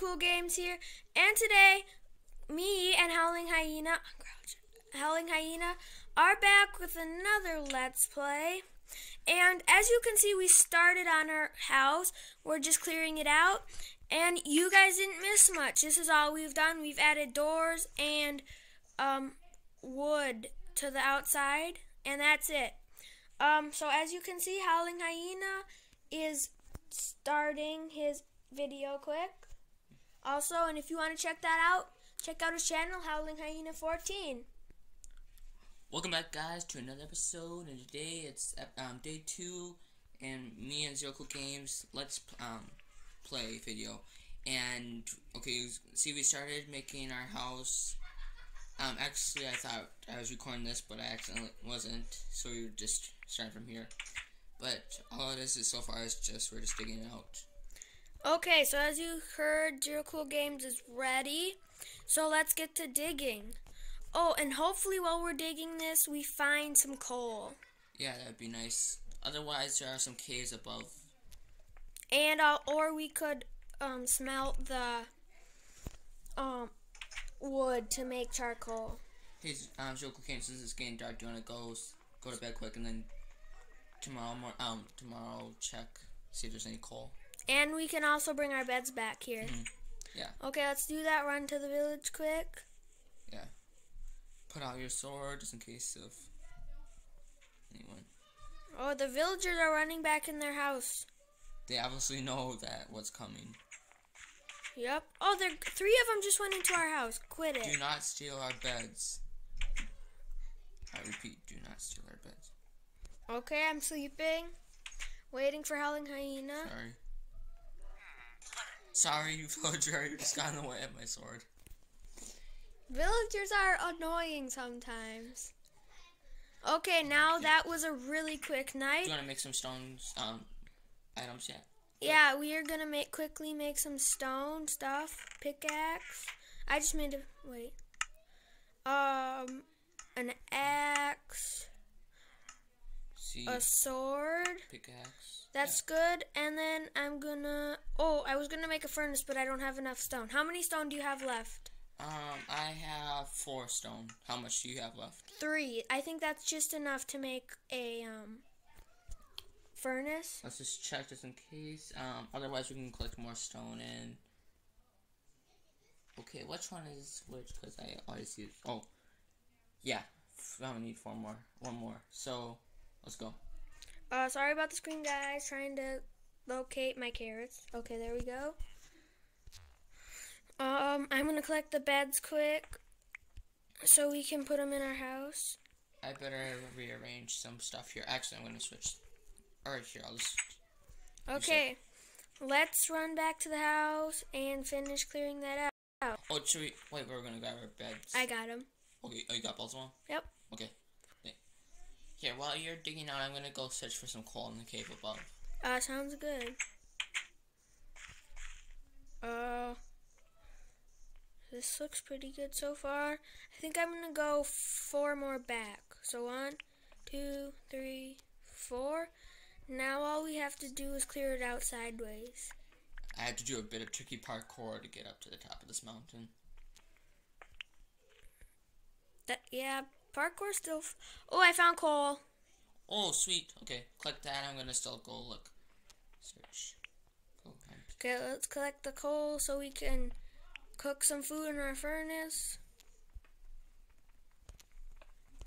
Cool Games here, and today, me and Howling Hyena, Howling Hyena, are back with another Let's Play. And as you can see, we started on our house. We're just clearing it out, and you guys didn't miss much. This is all we've done. We've added doors and um, wood to the outside, and that's it. Um, so as you can see, Howling Hyena is starting his video quick. Also, and if you want to check that out, check out his channel, Howling Hyena 14. Welcome back, guys, to another episode. And today it's um, day two, and me and Zero Cool Games let's um, play video. And okay, see, we started making our house. Um, actually, I thought I was recording this, but I accidentally wasn't. So we just started from here. But all it is is so far is just we're just digging it out. Okay, so as you heard, Zero Cool Games is ready. So let's get to digging. Oh, and hopefully while we're digging this, we find some coal. Yeah, that'd be nice. Otherwise, there are some caves above. And uh, or we could um, smelt the um, wood to make charcoal. Hey, um, Zero Cool Games, since it's getting dark, do you wanna go go to bed quick and then tomorrow more um tomorrow check see if there's any coal. And we can also bring our beds back here. Mm -hmm. Yeah. Okay, let's do that. Run to the village quick. Yeah. Put out your sword just in case of anyone. Oh, the villagers are running back in their house. They obviously know that what's coming. Yep. Oh, there three of them just went into our house. Quit it. Do not steal our beds. I repeat, do not steal our beds. Okay, I'm sleeping. Waiting for Howling Hyena. Sorry. Sorry, you villager, you just got in the way of my sword. Villagers are annoying sometimes. Okay, now that was a really quick night. Do you want to make some stones, um, items yet? Yeah, we are gonna make quickly make some stone stuff. Pickaxe. I just made a wait. Um, an axe. See. A sword. Pickaxe. That's yeah. good. And then I'm gonna. Oh, I was gonna make a furnace, but I don't have enough stone. How many stone do you have left? Um, I have four stone. How much do you have left? Three. I think that's just enough to make a um furnace. Let's just check just in case. Um, otherwise we can collect more stone and. Okay, which one is which? Because I always use. Oh, yeah. I'm gonna need four more. One more. So, let's go. Uh, sorry about the screen, guys. Trying to locate my carrots. Okay, there we go. Um, I'm gonna collect the beds quick, so we can put them in our house. I better rearrange some stuff here. Actually, I'm gonna switch. Alright, here, I'll just. Okay, let's run back to the house and finish clearing that out. Oh, should we? Wait, we're gonna grab our beds. I got them. Okay, oh, you got both of them? Yep. Okay. Here, while you're digging out, I'm gonna go search for some coal in the cave above. Uh, sounds good. Uh, this looks pretty good so far. I think I'm gonna go four more back. So one, two, three, four. Now all we have to do is clear it out sideways. I had to do a bit of tricky parkour to get up to the top of this mountain. That yeah, Parkour still. oh, I found coal. Oh, sweet. Okay, collect that. I'm gonna still go look. Search. Okay, let's collect the coal so we can cook some food in our furnace.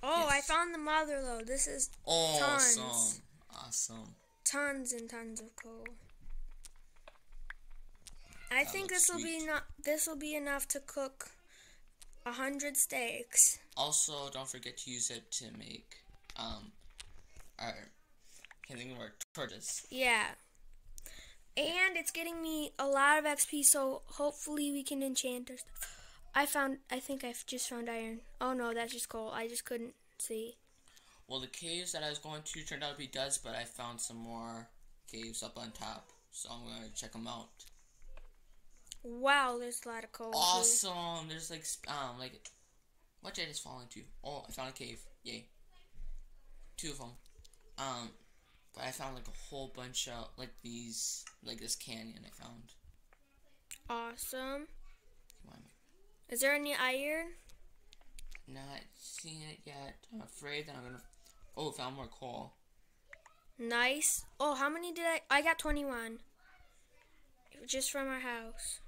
Oh, yes. I found the mother lode. This is awesome. tons. Awesome. Tons and tons of coal. I that think this will be not. This will be enough to cook a hundred steaks. Also, don't forget to use it to make um our can't think of our tortoise. Yeah. And it's getting me a lot of XP, so hopefully we can enchant our stuff. I found, I think I've just found iron. Oh no, that's just coal. I just couldn't see. Well, the caves that I was going to turned out to be duds, but I found some more caves up on top, so I'm going to check them out. Wow, there's a lot of coal. Awesome. There's like um like what did I just fall into? Oh, I found a cave. Yay. Two of them. Um, but I found like a whole bunch of like these like this canyon I found. Awesome. Is there any iron? Not seeing it yet. I'm afraid that I'm gonna. Oh, found more coal. Nice. Oh, how many did I? I got 21. Just from our house.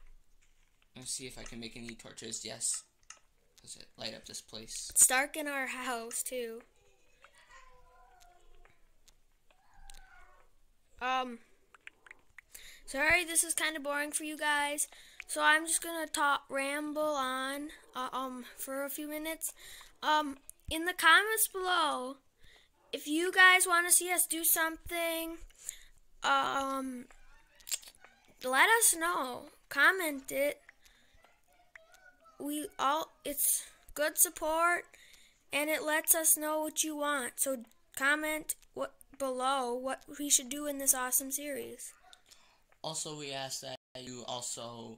Let's see if I can make any torches. Yes. Does it light up this place? It's dark in our house, too. Um, sorry, this is kind of boring for you guys. So I'm just gonna talk, ramble on, uh, um, for a few minutes. Um, in the comments below, if you guys want to see us do something, um, let us know. Comment it. We all, it's good support, and it lets us know what you want. So comment what below what we should do in this awesome series. Also, we ask that you also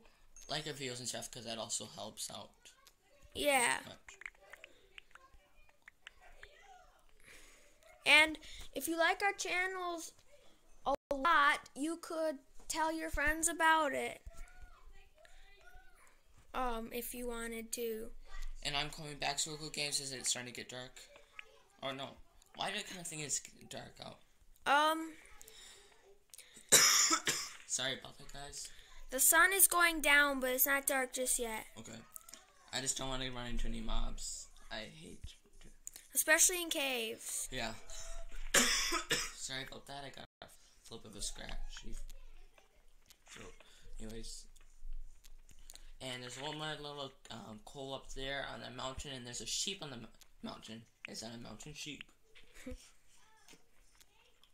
like our videos and stuff because that also helps out. Yeah. And if you like our channels a lot, you could tell your friends about it. Um, if you wanted to. And I'm coming back to local games as it's starting to get dark. Or no. Why do I kind of think it's dark out? Um, Sorry about that, guys. the sun is going down, but it's not dark just yet. Okay. I just don't want to run into any mobs. I hate. Especially in caves. Yeah. Sorry about that. I got a flip of a scratch. So, anyways. And there's one more little um, coal up there on the mountain, and there's a sheep on the mountain. Is that a mountain sheep?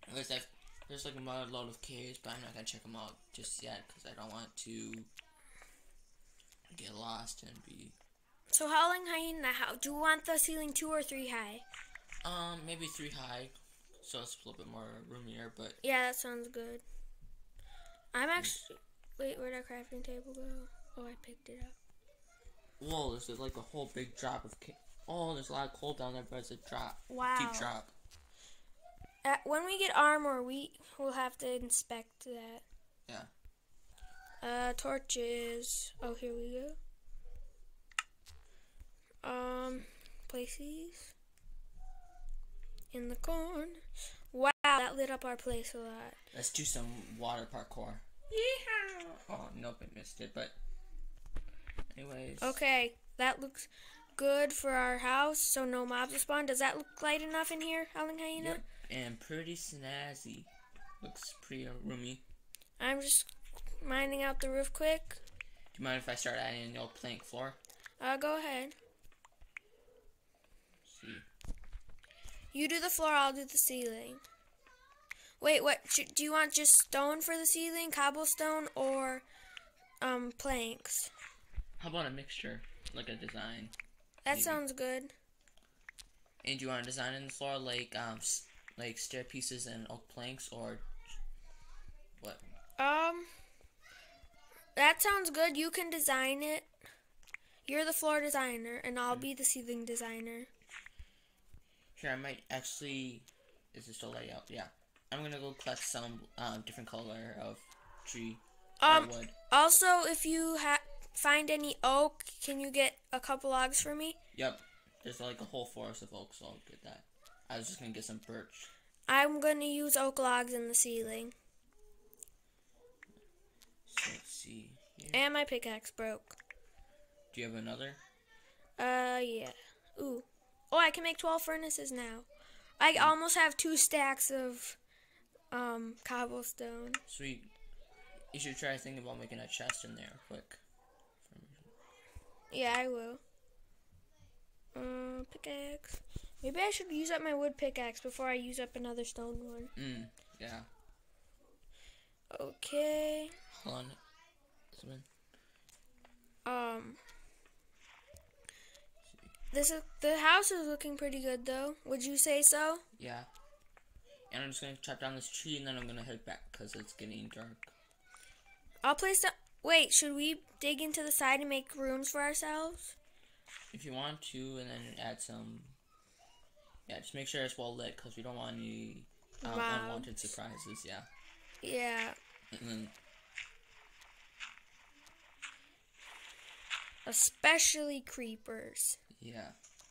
Anyways, I've, there's like another load of caves, but I'm not gonna check them out just yet because I don't want to get lost and be So howling hyena, how do you want the ceiling two or three high? um maybe three high, so it's a little bit more roomier. But Yeah, that sounds good. I'm actually wait, where'd our crafting table go? Oh, I picked it up. whoa, there's like a whole big drop of ca- oh, there's a lot of coal down there, but it's a drop, Wow. deep drop. Uh, when we get armor, we will have to inspect that. Yeah. Uh, torches. Oh, here we go. Um, place these in the corn. Wow, that lit up our place a lot. Let's do some water parkour. Yeah. Oh nope, I missed it. But anyways, Okay, that looks good for our house, so no mobs will spawn. Does that look light enough in here, Howling Hyena? Yep, and pretty snazzy. Looks pretty roomy. I'm just mining out the roof quick. Do you mind if I start adding a little plank floor? Uh, go ahead. see. You do the floor, I'll do the ceiling. Wait, what? Do you want just stone for the ceiling, cobblestone, or um planks? How about a mixture, like a design? That Maybe. sounds good. And do you want to design in the floor like um like stair pieces and oak planks or what? Um, that sounds good. You can design it. You're the floor designer, and I'll be the ceiling designer. Here, I might actually. Is this still layout? Yeah. I'm gonna go collect some um, different color of tree Um, wood. also, if you ha- find any oak, can you get a couple logs for me? Yep. There's like a whole forest of oak, so I'll get that. I was just gonna get some birch. I'm gonna use oak logs in the ceiling. So let's see. Here. And my pickaxe broke. Do you have another? Uh, yeah. Ooh. Oh, I can make 12 furnaces now. I almost have two stacks of um cobblestone. Sweet. You should try thinking about making a chest in there quick. Yeah, I will. Uh, pickaxe. Maybe I should use up my wood pickaxe before I use up another stone one. Mm, yeah. Okay. Hold on. Someone- Um. This is the house is looking pretty good though. Would you say so? Yeah. And I'm just gonna chop down this tree and then I'm gonna head back because it's getting dark. I'll place the. Wait, should we dig into the side and make rooms for ourselves? If you want to, and then add some. Yeah, just make sure it's well lit because we don't want any um, unwanted surprises. Yeah. Yeah. And then Especially creepers. Yeah,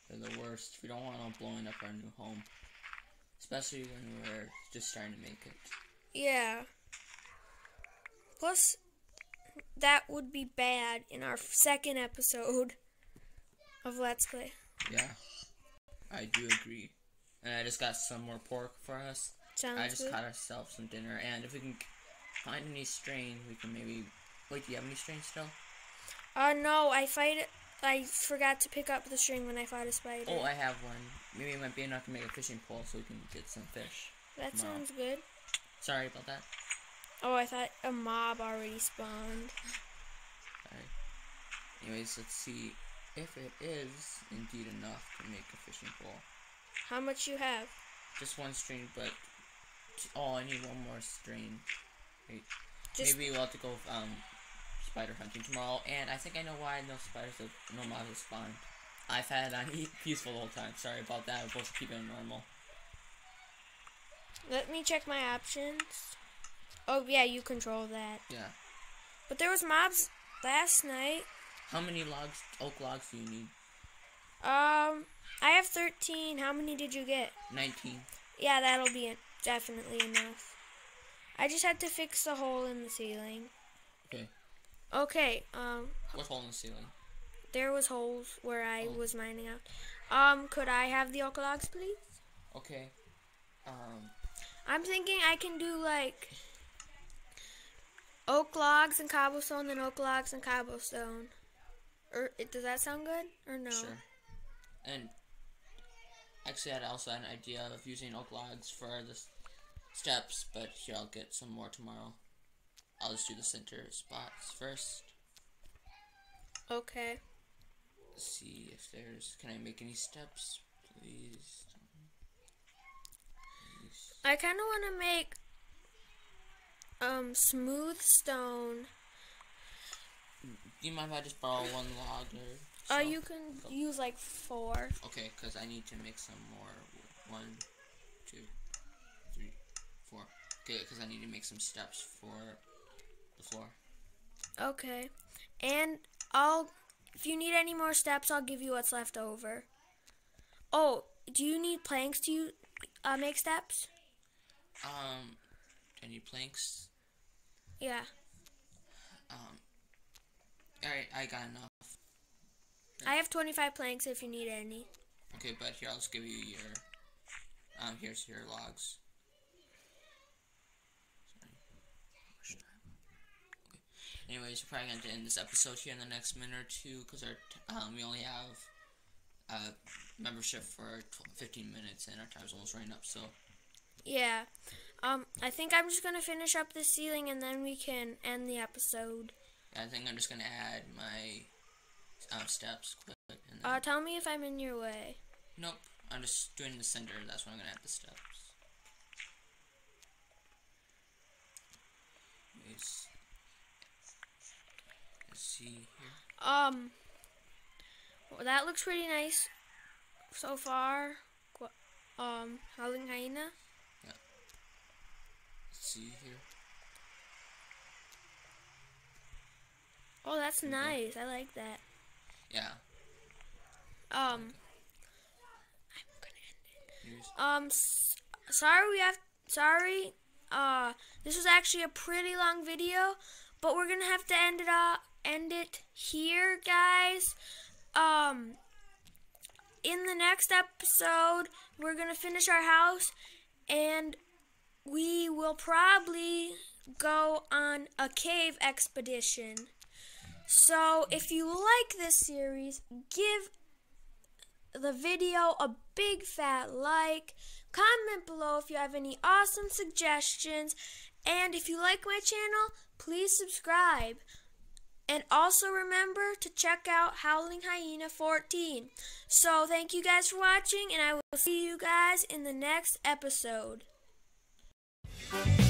they're the worst. We don't want them blowing up our new home. Especially when we're just starting to make it. Yeah. Plus, that would be bad in our second episode of Let's Play. Yeah, I do agree. And I just got some more pork for us. Sounds I just good. caught ourselves some dinner, and if we can find any strain, we can maybe. Wait, do you have any strain still? Uh, no, I fight. I forgot to pick up the string when I fought a spider. Oh, I have one. Maybe it might be enough to make a fishing pole so we can get some fish. that no. sounds good. Sorry about that. Oh, I thought a mob already spawned. Sorry. Anyways, let's see if it is indeed enough to make a fishing pole. How much you have? Just one string, but oh, I need one more string. Wait, Just maybe we'll have to go um spider hunting tomorrow. And I think I know why no spiders, have, no mobs have spawned. I've had it on e- peaceful the whole time. Sorry about that. We're supposed to keep it normal. let me check my options. Oh yeah, you control that. Yeah. But there was mobs last night. How many logs, oak logs, do you need? Um, I have 13. How many did you get? 19. Yeah, that'll be definitely enough. I just had to fix the hole in the ceiling. Okay. Okay, um, What hole in the ceiling? there was holes where I Oh. was mining out. Um, could I have the oak logs, please? Okay. Um. I'm thinking I can do like oak logs and cobblestone, then oak logs and cobblestone. Er, or does that sound good? Or no? Sure. And actually, I had also had an idea of using oak logs for the steps, but here I'll get some more tomorrow. I'll just do the center spots first. Okay. Let's See if there's. Can I make any steps, please? Please. I kind of want to make um smooth stone. Do you mind if I just borrow one log or? Uh, you can use like four. Okay, because I need to make some more. One, two, three, four. Okay, because I need to make some steps for the floor. Okay. And I'll if you need any more steps, I'll give you what's left over. Oh, do you need planks to uh, make steps? Um, do I need planks. Yeah. Um, alright, I got enough. I have 25 planks if you need any. Okay, but here, I'll just give you your. Um, here's your logs. Okay. Anyways, we're probably going to end this episode here in the next minute or two because our um, we only have uh, membership for tw- 15 minutes and our time's almost running up. So Yeah. Um, I think I'm just gonna finish up the ceiling and then we can end the episode. I think I'm just going to add my um, steps quick. And then, Uh, tell me if I'm in your way. nope, I'm just doing the center. That's when I'm to add the steps. Let's see here. Um, well, that looks pretty nice so far. Um, Howling Hyena. See here. Oh, that's nice. I like that. Yeah. Um, Here's, um, s- sorry we have, sorry, uh, this was actually a pretty long video, but we're gonna have to end it up, end it here, guys. Um, in the next episode, we're gonna finish our house, and we will probably go on a cave expedition. So, if you like this series, give the video a big fat like. Comment below if you have any awesome suggestions. And if you like my channel, please subscribe. And also remember to check out Howling Hyena 14. So thank you guys for watching, and I will see you guys in the next episode. Yeah.